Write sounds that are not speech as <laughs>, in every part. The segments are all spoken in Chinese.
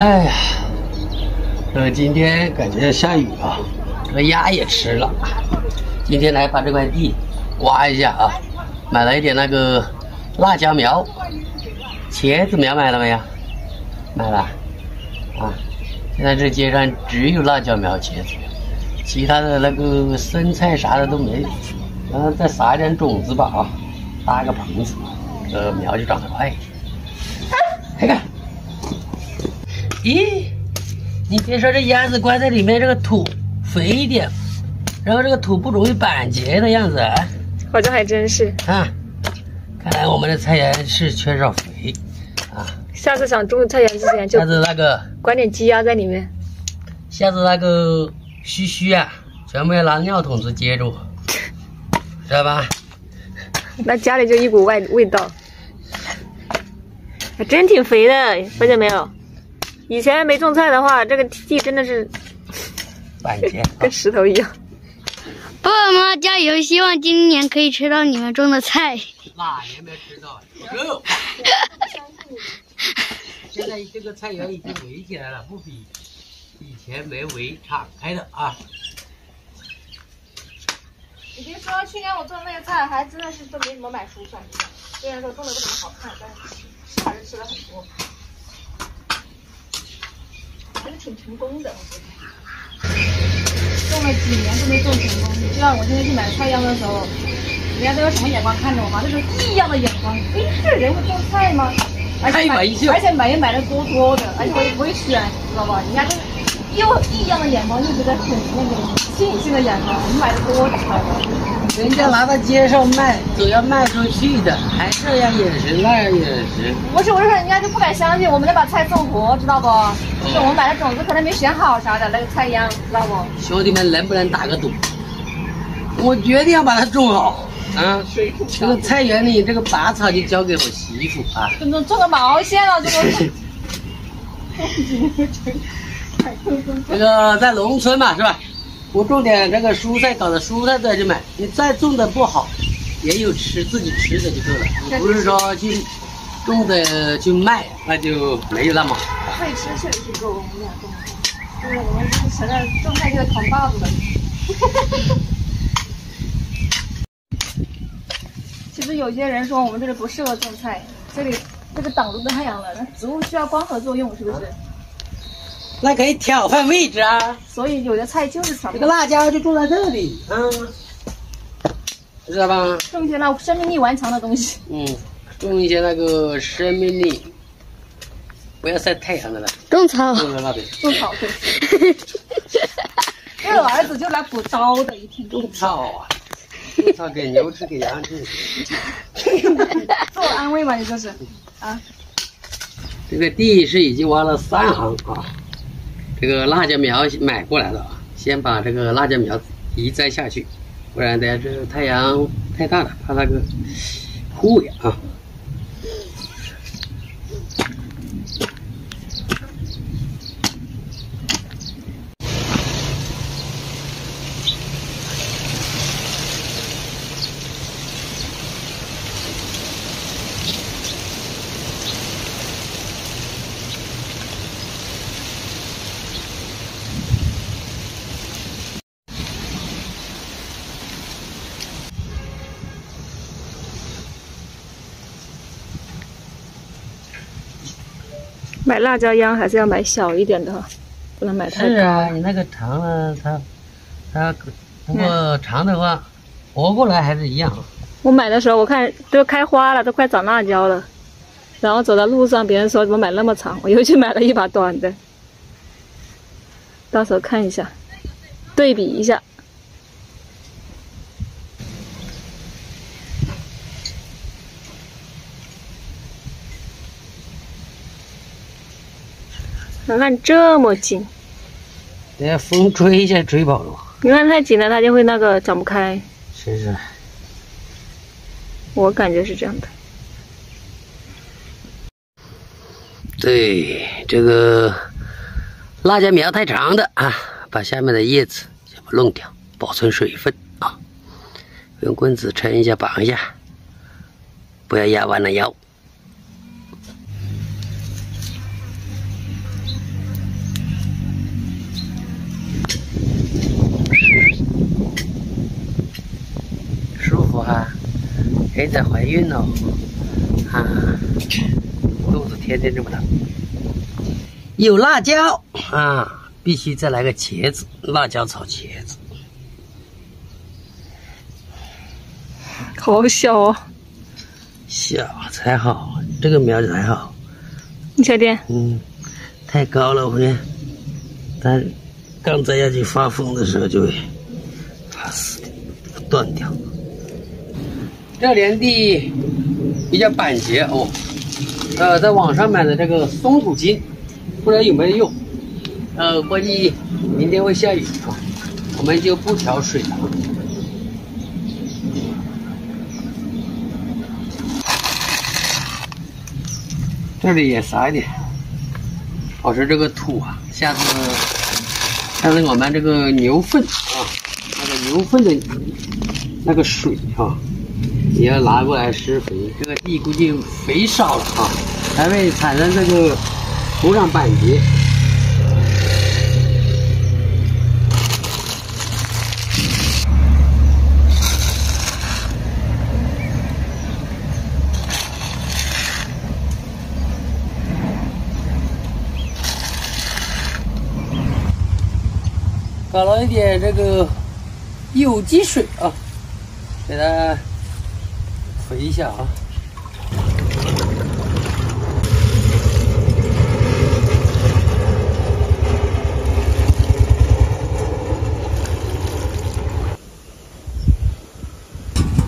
哎呀，这今天感觉下雨啊，这个鸭也吃了。今天来把这块地刮一下啊，买了一点那个辣椒苗、茄子苗买了没有？买了啊。现在这街上只有辣椒苗、茄子苗，其他的那个生菜啥的都没有。然后再撒一点种子吧啊，搭个棚子，这苗就长得快一点。看看。咦，你别说这鸭子关在里面，这个土肥一点，然后这个土不容易板结的样子啊。好像还真是啊，看来我们的菜园是缺少肥啊。下次想种菜园之前就下次那个关点鸡鸭在里面。下次那个须须啊，全部要拿尿桶子接住，知道吧？<laughs> 那家里就一股味味道，还真挺肥的，发现没有？以前没种菜的话，这个地真的是板结，<laughs> 跟石头一样。爸爸妈妈加油！希望今年可以吃到你们种的菜。哪年没吃到？有。现在这个菜园已经围起来了，不比以前没围敞开的啊。你别说，去年我种那个菜还真的是都没怎么买蔬菜，虽然说种的不怎么好看，但是吃还是吃了很多。还是挺成功的，我觉得。种了几年都没种成功。你知道我今天去买菜秧的时候，人家都用什么眼光看着我吗？那种异样的眼光。哎，这人会种菜吗？而且买，而且买也买的多多的，而且我也不会选，知道吧？人家就是又异样的眼光，又觉得很那个吸引性的眼光。我们买的多？人家拿到街上卖，总要卖出去的，还这样眼神那样眼神。不是，我是说人家就不敢相信我们能把菜种活，知道不？就我们买的种子可能没选好啥的，那个菜秧，知道不？兄弟们，能不能打个赌？我决定要把它种好。啊，这个菜园里这个拔草就交给我媳妇啊。种种个毛线啊，这个。<laughs> <laughs> 这个在农村嘛，是吧？我种点这个蔬菜，搞的蔬菜再去买。你再种的不好，也有吃自己吃的就够了。你不是说去种的去卖，那就没有那么好。会吃确实是够我们俩种，就是我们是成了种菜就是扛把子的。其实有些人说我们这里不适合种菜，这里这个挡住太阳了，那植物需要光合作用，是不是？那可以挑换位置啊，所以有的菜就是少。这个辣椒就种在这里，嗯，知道吧？种一些那生命力顽强的东西。嗯，种一些那个生命力，不要晒太阳的了。种草。种在那边。种草对。<laughs> 为了儿子就来补刀的，一天种草啊，种草给牛吃，给羊吃。<laughs> 自我安慰嘛，你说是？啊。这个地是已经挖了三行啊。这个辣椒苗买过来了啊，先把这个辣椒苗移栽下去，不然等下这太阳太大了，怕那个枯萎啊。买辣椒秧还是要买小一点的，不能买太大。是啊，你那个长了，它它不过长的话，活过来还是一样。我买的时候我看都开花了，都快长辣椒了。然后走到路上，别人说怎么买那么长，我又去买了一把短的。到时候看一下，对比一下。按这么紧，等下风吹一下吹跑了。你看太紧了，它就会那个长不开。是是。我感觉是这样的。对，这个辣椒苗太长的啊，把下面的叶子全部弄掉，保存水分啊。用棍子撑一下，绑一下，不要压弯了腰。可以在怀孕了，啊，肚子天天这么大。有辣椒啊，必须再来个茄子，辣椒炒茄子。好小哦，小才好，这个苗才好。你确定？嗯，太高了，我看它刚栽下去发疯的时候就会怕死的断掉。这莲地比较板结哦，呃，在网上买的这个松土金，不知道有没有用。呃，估计明天会下雨啊，我们就不调水了。这里也撒一点，保持这个土啊。下次，下次我们这个牛粪啊，那个牛粪的那个水啊，也要拿过来施肥。这个地估计肥少了啊，才会产生这个土壤板结。搞了一点这个有机水啊，给它回一下啊。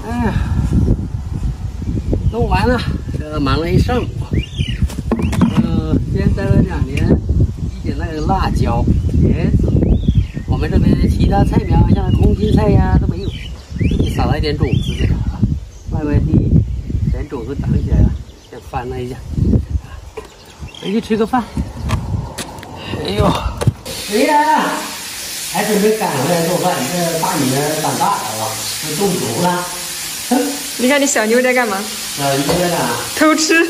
哎呀，弄完了，这忙了一上午。嗯，先栽了两年，一点那个辣椒、茄子。我们这边其他菜苗，像空心菜呀都没有，自己撒了一点种子这个啊，外外地等种子长起来了，先翻了一下，回去吃个饭。哎呦，回来了，还准备赶回来做饭。这大女儿长大了啊，都中毒了。你看你小妞在干嘛？小妞在哪？偷吃。